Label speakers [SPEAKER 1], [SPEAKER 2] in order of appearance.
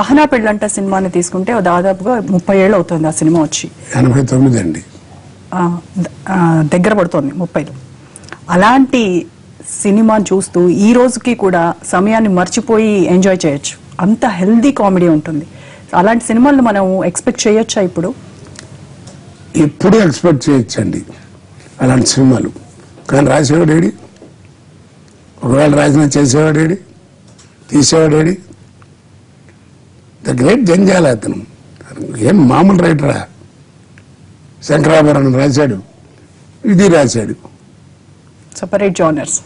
[SPEAKER 1] అహనా పెళ్ళంట సినిమాని తీసుకుంటే దాదాపుగా ముప్పై ఏళ్ళు అవుతుంది ఆ సినిమా వచ్చి.
[SPEAKER 2] ఎనభై తొమ్మిది అండి.
[SPEAKER 1] దగ్గర పడుతోంది ముప్పైలో. అలాంటి సినిమాని చూస్తూ ఈ రోజుకి కూడా సమయాన్ని మర్చిపోయి ఎంజాయ్ చేయొచ్చు. అంత హెల్దీ కామెడీ ఉంటుంది. అలాంటి సినిమాలను మనం ఎక్స్పెక్ట్ చేయొచ్చా ఇప్పుడు?
[SPEAKER 2] ఎప్పుడూ ఎక్స్పెక్ట్ చేయొచ్చండి అలాంటి సినిమాలు. కానీ రాసేవాడేడి ఒకవేళ రాసిన చేసేవాడేడి తీసేవాడేడి ద గ్రేట్ జంజాల అతను ఏం మామూలు రైటరా శంకరాభరణం రాశాడు. ఇది రాశాడు.
[SPEAKER 1] Separate genres